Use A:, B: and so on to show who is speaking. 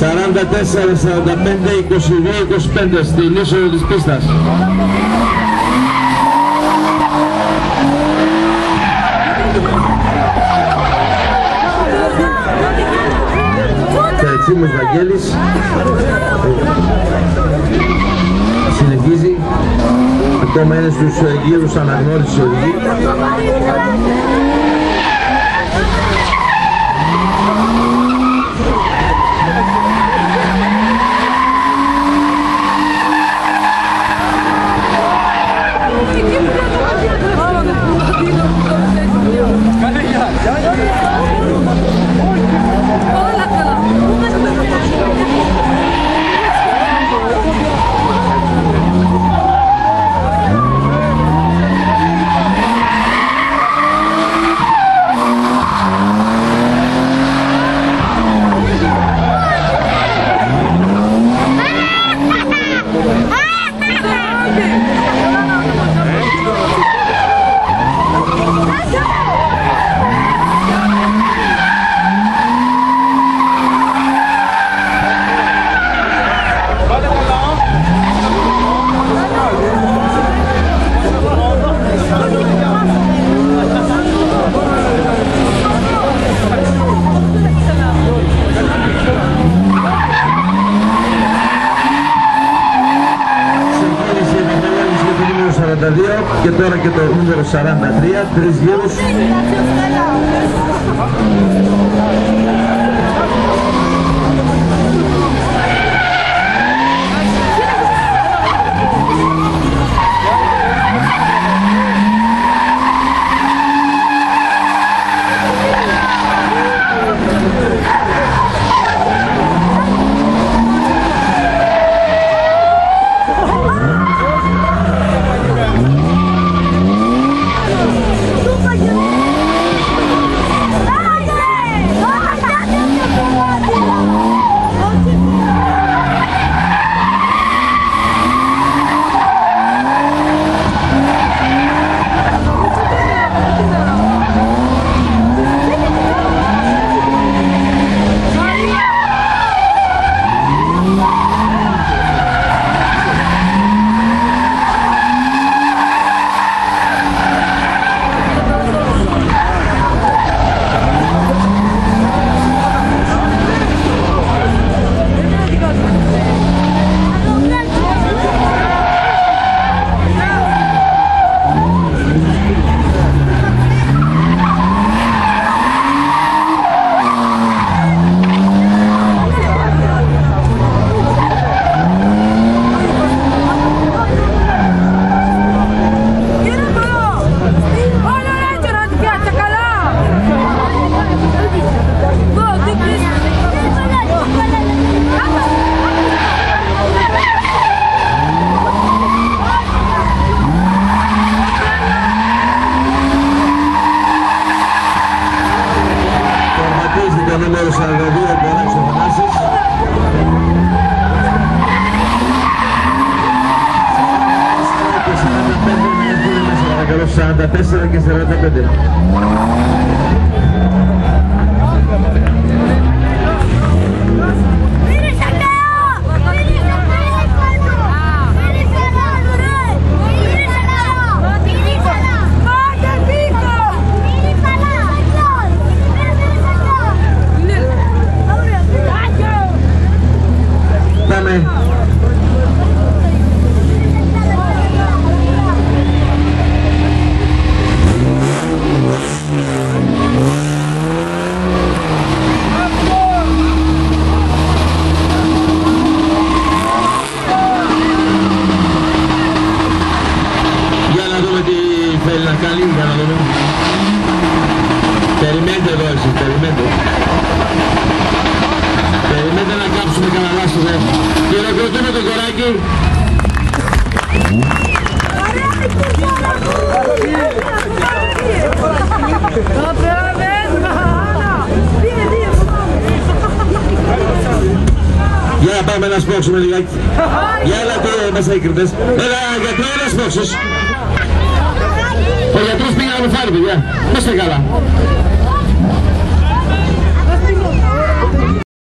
A: 44, 45, 25 στήλες όλες τις πίστας. Τερτσίμος Βαγγέλης. Συνεχίζει. Ακόμα είναι στους γύρους αναγνώρισης οδηγή τώρα και το νούμερο 43, τρεις γύρους. Νούμερο 42 ο Κοράκης ο Θανάσης. Και 45 να έρθουν μέσα παρακαλώ, 44 και 45. εκεί. Για να πάμε να σπρώξουμε λιγάκι. Για έλα τώρα μέσα οι κριτές. Έλα γιατρό να σπρώξεις. Ο γιατρός πήγε να μου φάρει παιδιά. Πώς καλά.